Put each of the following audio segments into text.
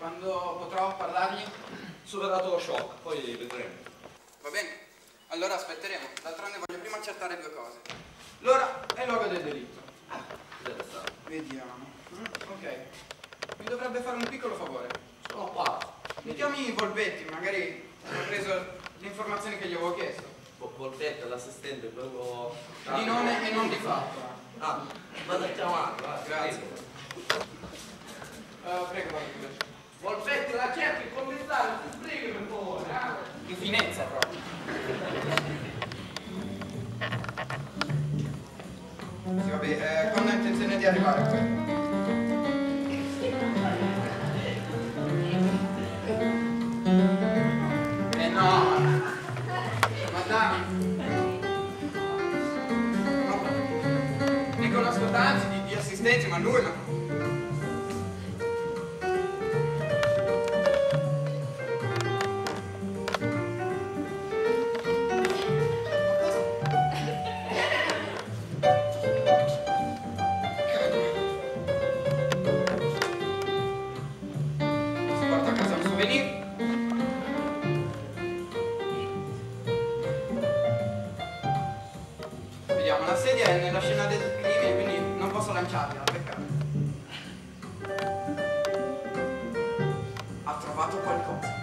Quando potrò parlargli? Superato lo shock, poi vedremo. Va bene. Allora aspetteremo. D'altronde voglio prima accertare due cose. L'ora e il luogo del delitto. Interessante. Vediamo. Mm, Ok. Mi dovrebbe fare un piccolo favore. Sono qua. Mi chiami Volpetti, magari ho preso le informazioni che gli avevo chiesto. Vo- Volpetto, l'assistente, quello... Di nome e non di fatto. Ah, vado a chiamarlo, va, Grazie. prego. Eh, prego, vado pure. Volpetto, la cerca il commissario, ti prego per favore, eh? In finezza proprio. Sì, vabbè, eh, quando ho intenzione di arrivare qui? Eh no! Madame! Ne conosco tanti di, di assistenti, ma lui no. Qualcosa.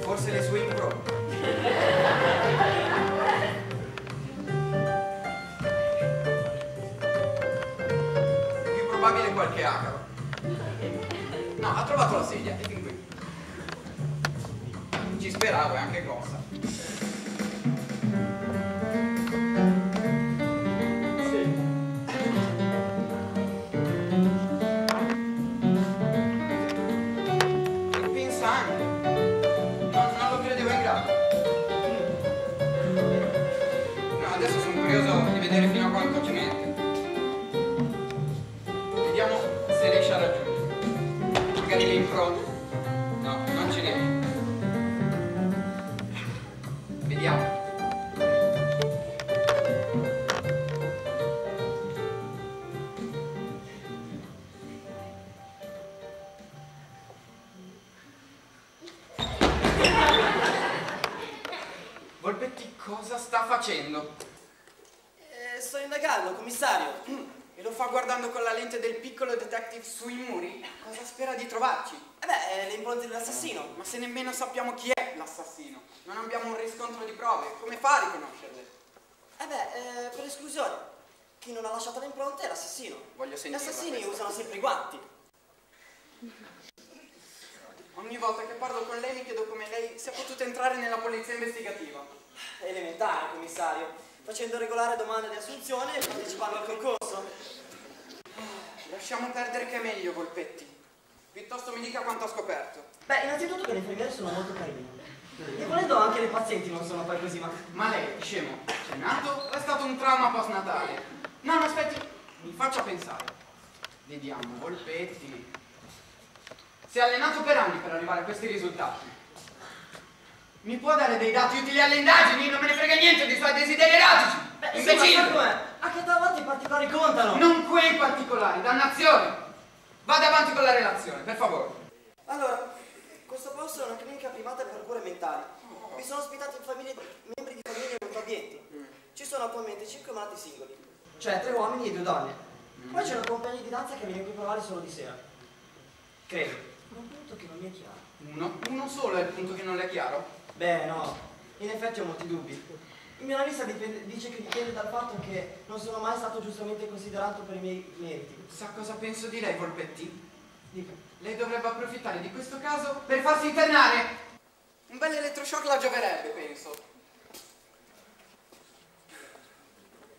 Forse le sue impronte. Più probabile qualche acaro. No, ha trovato la sedia, e fin qui. Ci speravo, è anche grossa. Sappiamo chi è l'assassino, non abbiamo un riscontro di prove, come fa a riconoscerle? Eh beh, eh, per esclusione. Chi non ha lasciato le impronte è l'assassino. Voglio Gli sentirla assassini questa. usano sempre i guanti. Ogni volta che parlo con lei mi chiedo come lei sia potuta entrare nella polizia investigativa. È elementare, commissario. Facendo regolare domande di assunzione e partecipando al concorso. Lasciamo perdere che è meglio, Volpetti. Piuttosto mi dica quanto ha scoperto. Beh, innanzitutto che le infermiere sono molto carine. E volendo anche le pazienti non sono poi così, ma... Ma lei, scemo, c'è nato o è stato un trauma postnatale? No, no, aspetti, mi faccia pensare. Vediamo, Volpetti. Si è allenato per anni per arrivare a questi risultati. Mi può dare dei dati utili alle indagini? Non me ne frega niente dei suoi desideri erotici! Beh, ma Imbecille! sai com'è? Anche a volte i particolari contano. Non quei particolari, dannazione! Vada avanti con la relazione, per favore. Allora, questo posto è una clinica privata per cure mentali. Vi sono ospitati famiglie- membri di famiglie molto abbienti. Ci sono attualmente 5 malati singoli. Cioè 3 uomini e 2 donne. Poi c'è una compagnia di danza che viene qui a provare solo di sera. Credo. Ma un punto che non mi è chiaro. Uno, uno solo è il punto che non le è chiaro? Beh, no. In effetti ho molti dubbi. Il mio analista dipende- dice che dipende dal fatto che non sono mai stato giustamente considerato per i miei meriti. Sa cosa penso di lei, Volpetti? Dica. Lei dovrebbe approfittare di questo caso per farsi internare. Un bel elettroshock la gioverebbe, penso.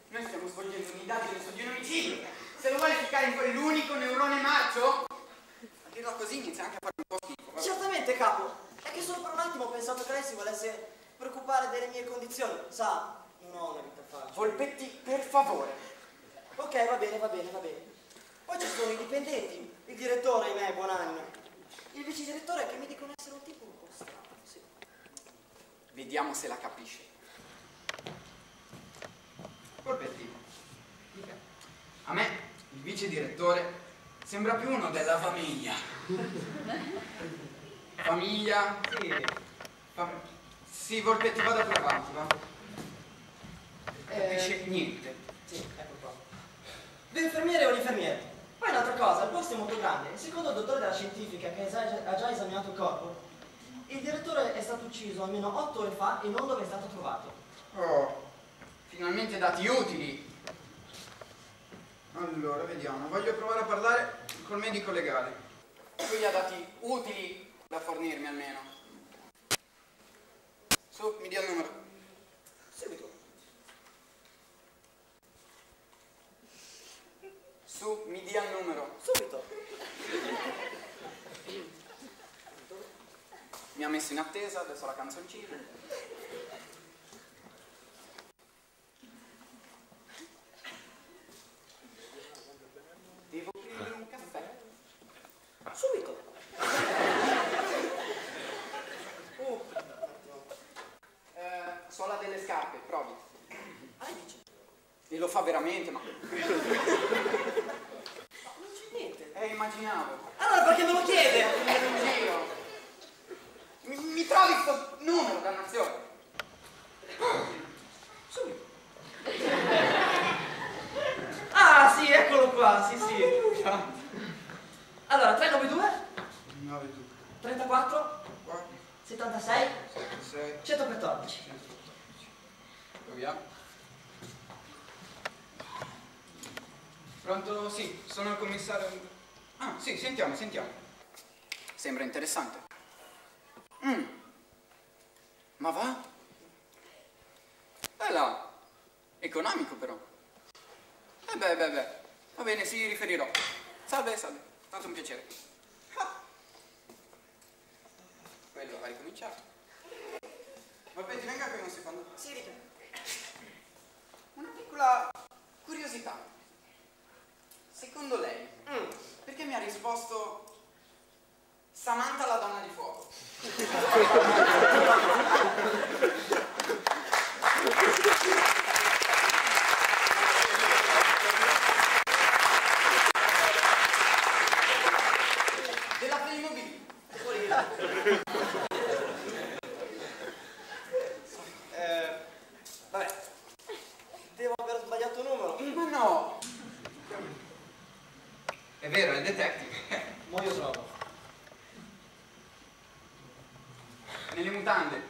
Noi stiamo svolgendo un'indagine su di un omicidio. Se lo vuole ficcare in quell'unico neurone marcio, a dirla così inizia anche a fare un po' schifo. Certamente, capo. È che solo per un attimo ho pensato che lei si volesse preoccupare delle mie condizioni. Sa, non ho una vita facile. Volpetti, per favore. Ok, va bene, va bene, va bene. Poi ci sono i dipendenti. Il direttore, ahimè, buonanima. Il vice direttore che mi dicono essere un tipo un po' strano, sì. Vediamo se la capisce. Polpetti, dica. A me, il vice direttore, sembra più uno della famiglia. famiglia? Sì. Fam- sì, Volpetti, vada più avanti, va. Capisce niente. Sì, ecco qua. Due infermiere e un infermiere. Poi un'altra cosa, il posto è molto grande. Secondo il dottore della scientifica che ha già- ha già esaminato il corpo, il direttore è stato ucciso almeno otto ore fa e non dove è stato trovato. Oh, finalmente dati utili. Allora, vediamo. Voglio provare a parlare col medico legale. Lui ha dati utili da fornirmi almeno. Su, mi dia il numero. Subito. Su, mi dia il numero. Subito. Mi ha messo in attesa, adesso la canzoncina. Devo prendere un caffè? Subito. Uh, eh, sola delle scarpe, provi. Ah, dice. E lo fa veramente, ma... No, non c'è niente. Eh, immaginavo. Allora perché me lo chiede? Giro. Mi, mi trovi sto numero, dannazione. Subito. Ah, sì, eccolo qua, sì, sì. Allora, 392, 9, 2, 34, 4, 76, 6, 114. Proviamo. Pronto? Sì, sono il commissario. Ah, sì, sentiamo, sentiamo. Sembra interessante. Mm. Ma va? Là, economico però. Eh beh, beh, beh. Va bene, si riferirò. Salve, salve. Tanto un piacere. Ah. Quello ha ricominciato. Volpetti, venga qui un secondo. Sì, dica. Una piccola curiosità. Secondo lei, Mm. perché mi ha risposto Samantha la donna di fuoco? Della Playmobil. Eh, vabbè. Devo aver sbagliato numero. Ma no! È vero, è il detective. Mo io trovo. Nelle mutande.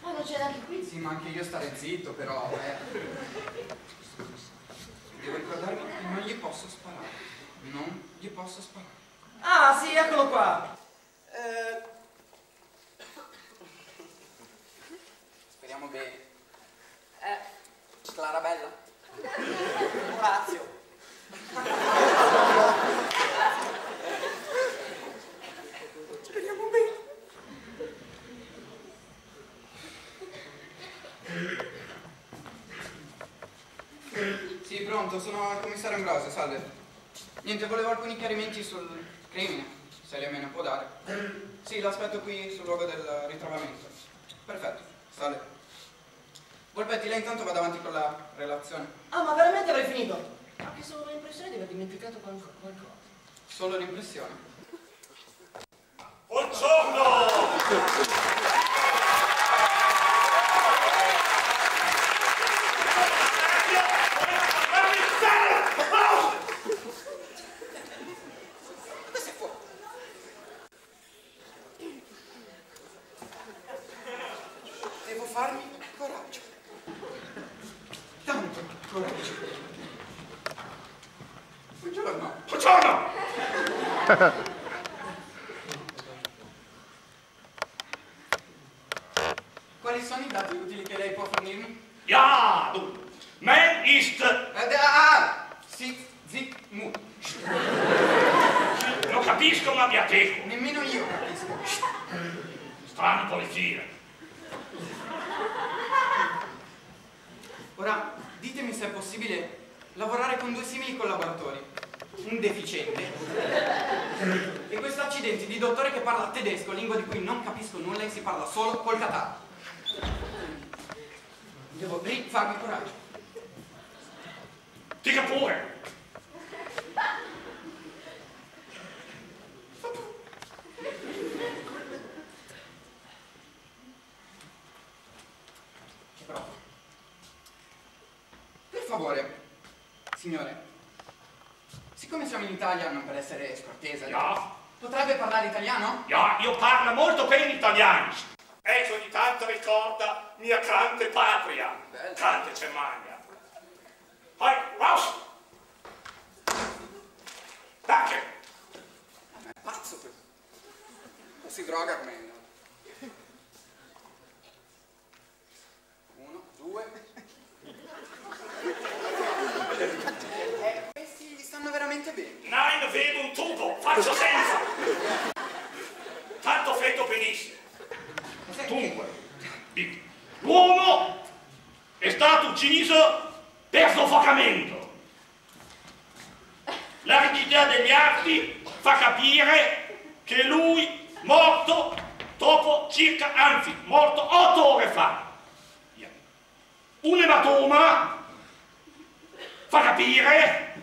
Ma non c'è neanche qui. Sì, ma anche io stare zitto, però. Eh. Devo ricordarmi che non gli posso sparare. Non gli posso sparare. Ah, sì, eccolo qua. Eh, Speriamo bene. Eh, Clarabella. Orazio. Speriamo bene. Sì, pronto, sono il commissario Ambrosio, salve. Niente, volevo alcuni chiarimenti sul crimine, se lei me ne può dare. Sì, l'aspetto qui sul luogo del ritrovamento. Perfetto, salve. Volpetti, lei intanto vada avanti con la relazione. Ah, ma veramente avrei finito? Anche solo l'impressione di aver dimenticato qualco- qualcosa. Solo l'impressione. Buongiorno! Questo è fuori. Devo farmi coraggio. Tanto coraggio. Buongiorno. Buongiorno! Quali sono i dati utili che lei può fornirmi? Ja, du! Man ist... Eh, ah! Sit, zit, mu. Lo capisco ma biateco. Nemmeno io capisco. Strana polizia. Ora, ditemi se è possibile lavorare con due simili collaboratori. un deficiente, e questo accidente di dottore che parla tedesco, lingua di cui non capisco solo col catarro. Devo rifarmi coraggio. Dica pure. Provo. Per favore, signore, siccome siamo in Italia, non per essere scortese, Ja, potrebbe parlare italiano? ja, io parlo molto bene italiano. Ricorda mia grande patria, Bello. grande Germania. Vai, raus! Danke! Ma è pazzo questo. O si droga come no? Uno, due. Eh, questi gli stanno veramente bene. Nein, avevo un tubo, faccio senza! Tanto freddo benissimo. Cos'è Dunque, dico, l'uomo è stato ucciso per soffocamento. L'aridità degli atti fa capire che lui morto dopo circa, anzi, morto otto ore fa. Un ematoma fa capire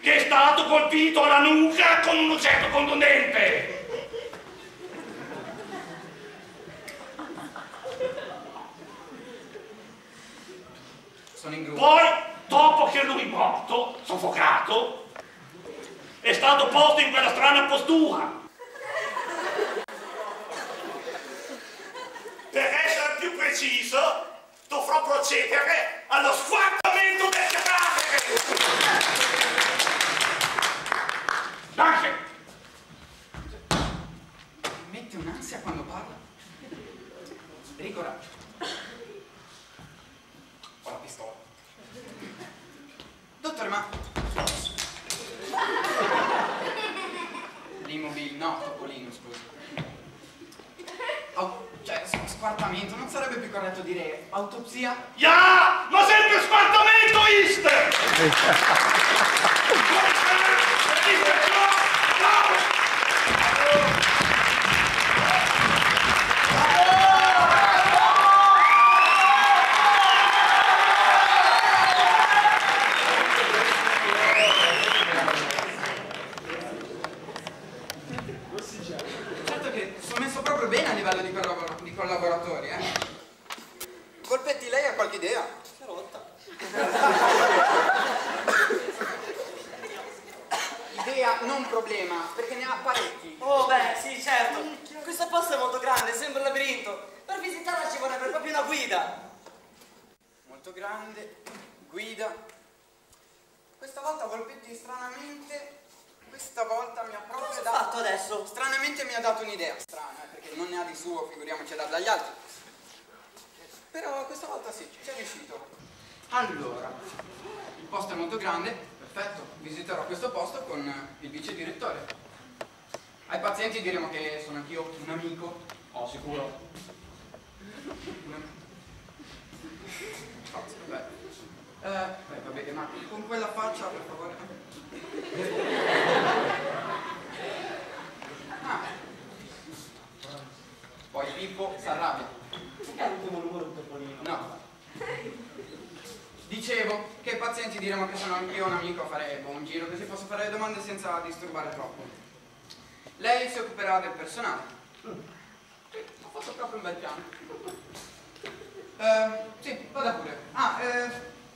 che è stato colpito alla nuca con un oggetto contundente. Sono in gruppo. Poi, dopo che lui è morto, soffocato, è stato posto in quella strana postura. Per essere più preciso, dovrò procedere allo squartamento del cadavere. Danke. Mette un'ansia quando parla. Ricoraggio. Ho la pistola. Dottore, ma... L'immobil... No, Topolino, scusi. Au- cioè, s- squartamento, non sarebbe più corretto dire autopsia? Ja, ma sempre squartamento ist! Certo che sono messo proprio bene a livello di, collabor- di collaboratori, eh. Colpetti, lei ha qualche idea? Si è rotta. Idea, non problema, perché ne ha parecchi. Oh beh, sì, certo. Questo posto è molto grande, sembra un labirinto. Per visitarla ci vorrebbe proprio una guida. Molto grande, guida. Questa volta Volpetti stranamente, questa volta mi ha proprio Cosa ha dato... fatto adesso? Stranamente un'idea, strana, eh, perché non ne ha di suo, figuriamoci a darla agli altri. Però questa volta sì, ci è riuscito. Allora, il posto è molto grande, perfetto, visiterò questo posto con il vice direttore. Ai pazienti diremo che sono anch'io un amico. Oh, sicuro. Forza, beh. Eh, beh, va bene, ma con quella faccia, per favore. Ah. Poi Pippo si arrabbia. Perché l'ultimo numero un topolino? No. Dicevo che ai pazienti diremo che sono anch'io un amico a fare boh, un giro, così posso fare le domande senza disturbare troppo. Lei si occuperà del personale. Sì, ho fatto proprio un bel piano. Eh, sì, vada pure. Ah, eh,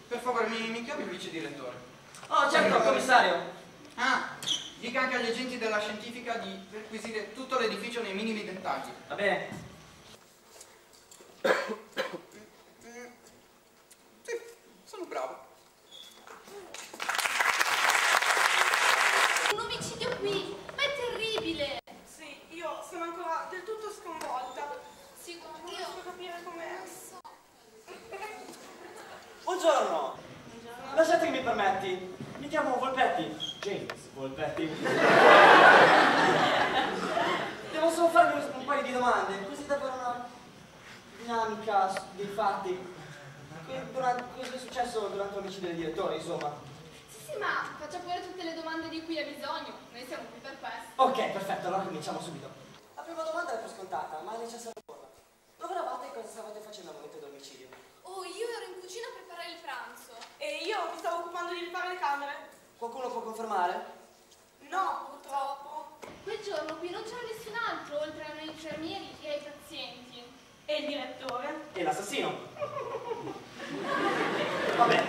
per favore mi, mi chiami il vice direttore. Oh, certo, commissario. Dica anche agli agenti della scientifica di perquisire tutto l'edificio nei minimi dettagli. Va bene. Mm, Sì, sono bravo. Un omicidio qui, ma è terribile! Sì, io sono ancora del tutto sconvolta. Sì, Non io riesco a capire com'è. so. Buongiorno. Lasciate che mi permetti. Mi chiamo Volpetti. James Volpetti. Devo solo farvi un paio di domande, così da fare una s- dei fatti. Durante- Cosa è successo durante l'omicidio del direttore, insomma? Sì, sì, Sì, ma faccia pure tutte le domande di cui ha bisogno. Noi siamo qui per questo. Ok, perfetto, allora cominciamo subito. La prima domanda è più scontata, ma è necessario porla. Dove eravate e cosa stavate facendo al momento dell'omicidio? Oh, io ero in cucina a preparare il pranzo. E io mi stavo occupando di rifare le camere. Qualcuno può confermare? No, purtroppo. Quel giorno qui non c'era nessun altro oltre a noi infermieri e ai pazienti. E il direttore? E l'assassino. Va bene.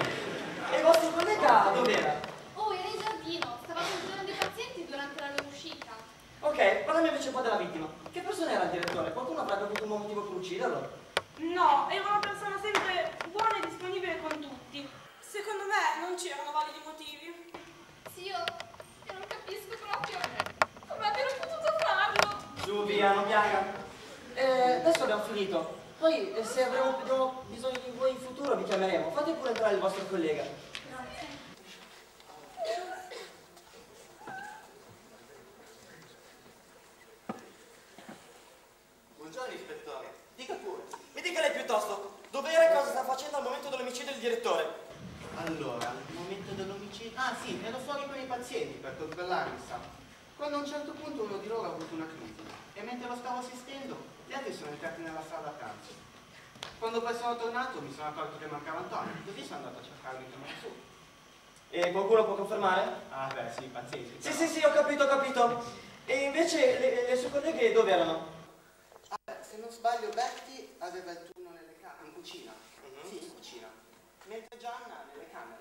E il vostro collega dov'era? Oh, era in giardino. Stava controllando i pazienti durante la loro uscita. Ok, parlami invece un po' della vittima. Che persona era il direttore? Qualcuno avrebbe avuto un motivo per ucciderlo? No, era una persona sempre buona e disponibile con tutti. Secondo me non c'erano validi motivi. Sì, io, io non capisco proprio come abbiano potuto farlo. Su, via, non pianga. Eh, adesso abbiamo finito. Poi, eh, se avremo bisogno di voi in futuro, vi chiameremo. Fate pure entrare il vostro collega. Buongiorno ispettore, dica pure. Mi dica lei piuttosto, dov'era e cosa sta facendo al momento dell'omicidio del direttore? Allora, al momento dell'omicidio... Ah sì, ero fuori con i pazienti per controllare il sa. Quando a un certo punto uno di loro ha avuto una crisi e mentre lo stavo assistendo, gli altri sono entrati nella sala a pranzo. Quando poi sono tornato mi sono accorto che mancava Antonio, così sono andato a cercarlo in camera su. E qualcuno può confermare? Ah beh sì, pazienti. Sì, però. sì, sì, ho capito, ho capito. E invece le, le sue colleghe dove erano? Ah, se non sbaglio Betty aveva il turno nelle ca- in cucina. Sì, in cucina. Mentre Gianna nelle camere.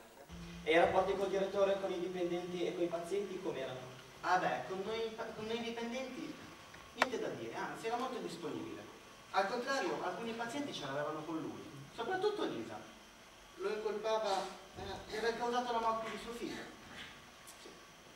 E i rapporti col direttore, con i dipendenti e con i pazienti com'erano? Ah beh, con noi, con noi dipendenti niente da dire, anzi era molto disponibile. Al contrario, alcuni pazienti ce l'avevano con lui, soprattutto Lisa. Lo incolpava eh, di aver causato la morte di suo figlio.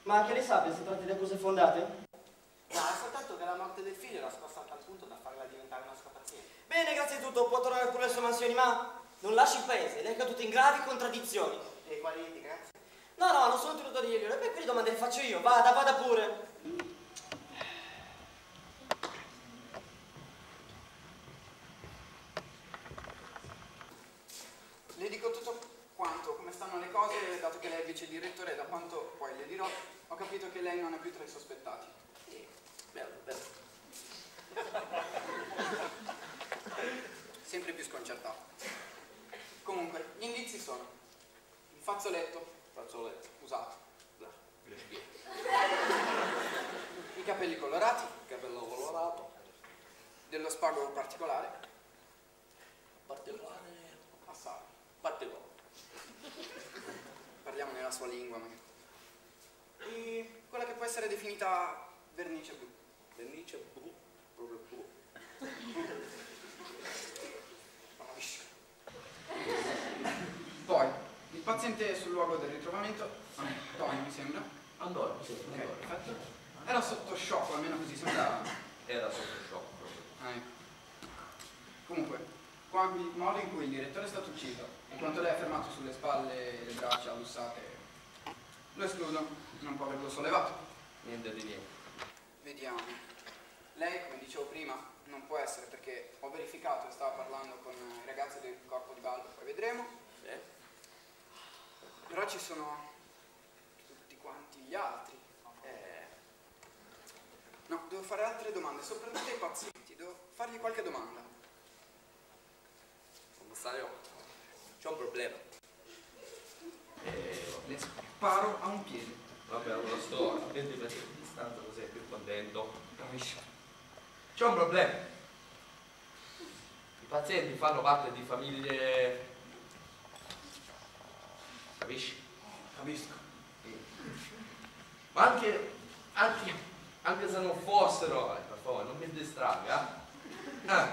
Ma che ne sappia, si tratta di accuse fondate? No, è soltanto che la morte del figlio era scossa a tal punto da farla diventare una sua paziente. Bene, grazie di tutto, può tornare pure alle sue mansioni, ma non lasci il paese, lei è caduta in gravi contraddizioni. E quali grazie? No, no, non sono tenuto a dirglielo, e poi quelle domande le faccio io, vada, vada pure. Le dico tutto quanto, come stanno le cose, dato che lei è vice direttore, da quanto poi le dirò, ho capito che lei non è più tra i sospettati. Bello, bello. Sempre più sconcertato. Comunque, gli indizi sono il fazzoletto, fazzoletto usato, No, i capelli colorati, Capello colorato, dello spago particolare, particolare, assai. particolare. Nella sua lingua, magari. E quella che può essere definita vernice blu. Vernice blu, proprio blu. Poi, il paziente sul luogo del ritrovamento, Antonio mi sembra, Antonio, sì, ok, Antonio. perfetto, era sotto shock, almeno così sembrava. Era sotto shock proprio. Ah, ecco. Comunque, qua il modo in cui il direttore è stato ucciso, in quanto lei è fermato sulle spalle e le braccia lussate, lo escludo, non può averlo sollevato. Niente di niente. Vediamo. Lei, come dicevo prima, non può essere perché ho verificato e stava parlando con i ragazzi del corpo di ballo, poi vedremo. Eh? Però ci sono tutti quanti gli altri. Eh, No, devo fare altre domande, soprattutto ai pazienti, devo fargli qualche domanda. commissario, c'è un problema. Eh, Le sparo a un piede. vabbè, lo sto a 20 metri di distanza così è più contento. Capisci? C'è un problema. I pazienti fanno parte di famiglie... Capisci? Capisco. Ma anche, anche, anche se non fossero, eh, per favore, non mi distragga, eh,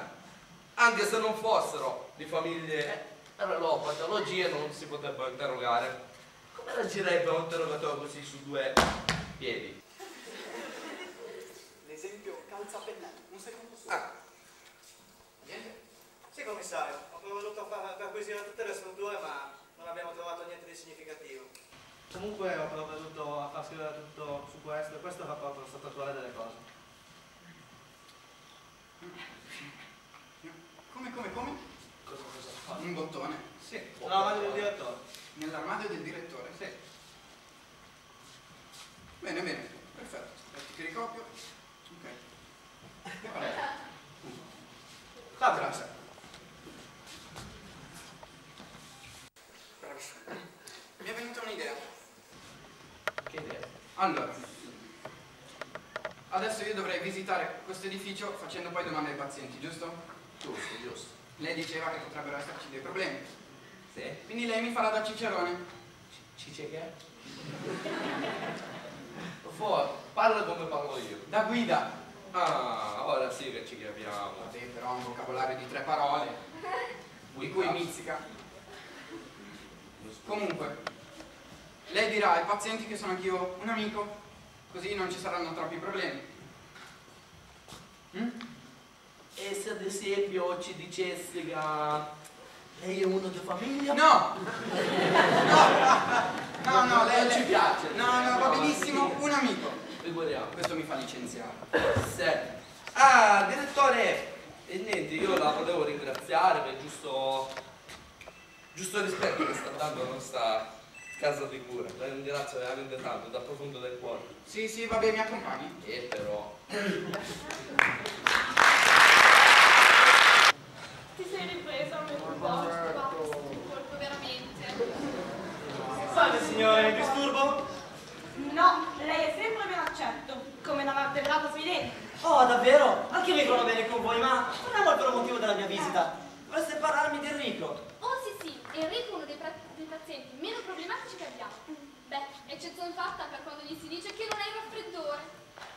anche se non fossero di famiglie eh, per le loro patologie non si potrebbero interrogare. Come reagirebbe un interrogatorio così su due piedi? L'esempio calzapennello. Un secondo solo. Ah, Niente? Sì, commissario, ho provato a far perquisire tutte le strutture, ma non abbiamo trovato niente di significativo. Comunque ho provveduto a far scrivere tutto su questo e questo è il rapporto attuale delle cose. Come, come, come? cosa cosa fa? Un bottone. Sì, no, ma del direttore. Nell'armadio del direttore. Sì. Bene, bene, perfetto. Aspetti che ricopio. Ok. Allora. La brasa. Mi è venuta un'idea. Che idea? Allora, adesso io dovrei visitare questo edificio facendo poi domande ai pazienti, giusto? Giusto, giusto. Lei diceva che potrebbero esserci dei problemi. Sì? Quindi lei mi farà da cicerone. Ci c'è che? Fuori, parla come parlo io. Da guida. Ah, ora sì che ci capiamo. Vabbè, però un vocabolario di tre parole, di cui mizzica. Comunque, lei dirà ai pazienti che sono anch'io un amico, così non ci saranno troppi problemi. Mm? E se ad esempio ci dicessi che lei è uno di famiglia? No! No, no, lei, Non ci piace. No, no, va benissimo, un amico. Figuriamo. Questo mi fa licenziare. Senti. Ah, direttore! E niente, io la volevo ringraziare per il giusto, giusto rispetto che sta dando alla nostra casa di cura. La ringrazio veramente tanto, dal profondo del cuore. Sì, sì, vabbè, mi accompagni. E però... Ti sei Salve signore, mi disturbo? No, lei è sempre ben accetto, come una martellata sui denti. Oh, davvero? Anche io mi trovo bene con voi, ma non è il vero motivo della mia visita. Vorreste parlarmi di Enrico? Oh sì sì, Enrico è uno dei, dei pazienti meno problematici che abbiamo. Beh, eccezione fatta per quando gli si dice che non hai raffreddore.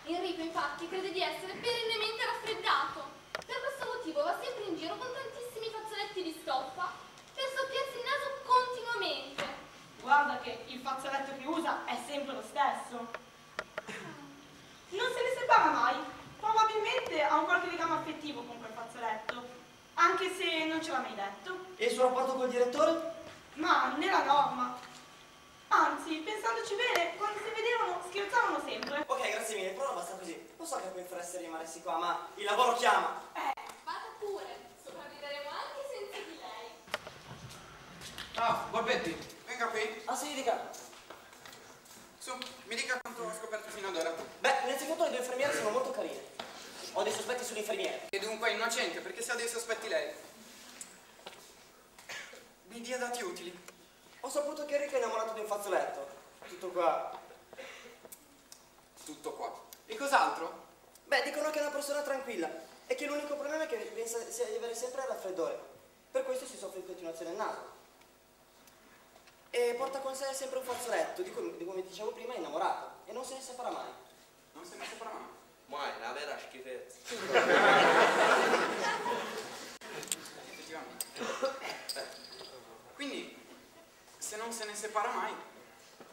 Enrico infatti crede di essere perennemente raffreddato. Per questo motivo va sempre in giro con tantissimi fazzoletti di stoffa per soffiarsi il naso continuamente. Guarda che il fazzoletto che usa è sempre lo stesso. Non se ne separa mai. Probabilmente ha un qualche legame affettivo con quel fazzoletto, anche se non ce l'ha mai detto. E il suo rapporto col direttore? Ma nella norma. Anzi, pensandoci bene, quando si vedevano scherzavano sempre. Ok, grazie mille, però basta così. Lo so che poi fareste rimanersi qua, ma il lavoro chiama. Vada pure, sopravviveremo anche senza di lei. Ah, Borbetti, venga qui. Ah, sì, dica. Su, mi dica quanto ho scoperto fino ad ora. Beh, innanzitutto le due infermiere sono molto carine. Ho dei sospetti sull'infermiere. E dunque è innocente, perché se ha dei sospetti lei. Mi dia dati utili. Ho saputo che Enrico è innamorato di un fazzoletto. Tutto qua. Tutto qua. E cos'altro? Beh, dicono che è una persona tranquilla e che l'unico problema è che pensa di avere sempre raffreddore. Per questo si soffre in continuazione il naso. E porta con sé sempre un fazzoletto, di cui, di come dicevo prima, è innamorato. E non se ne separa mai. Non se ne saprà mai. Ma è una vera schifezza. Effettivamente. Eh, Quindi, se non se ne separa mai,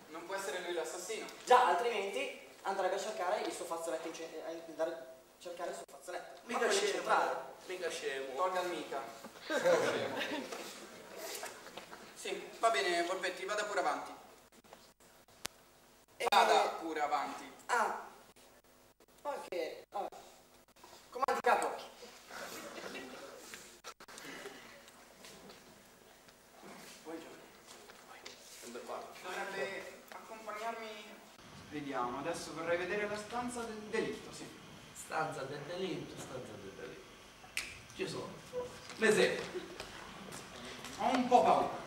non può essere lui l'assassino. Già, altrimenti andrebbe a cercare il suo fazzoletto eh, a andare a cercare il suo fazzoletto. Ma Mica scemo. centrale. Mica scemo. Tolga il mica. Sì, va bene, Volpetti, vada pure avanti. E- Vada pure avanti. Ah. Ok. Vabbè. Comandi capo. Buongiorno. Dovrebbe accompagnarmi... Vediamo, adesso vorrei vedere la stanza del delitto, sì. Stanza del delitto, stanza del delitto. Ci sono. Le. Ho un po' paura.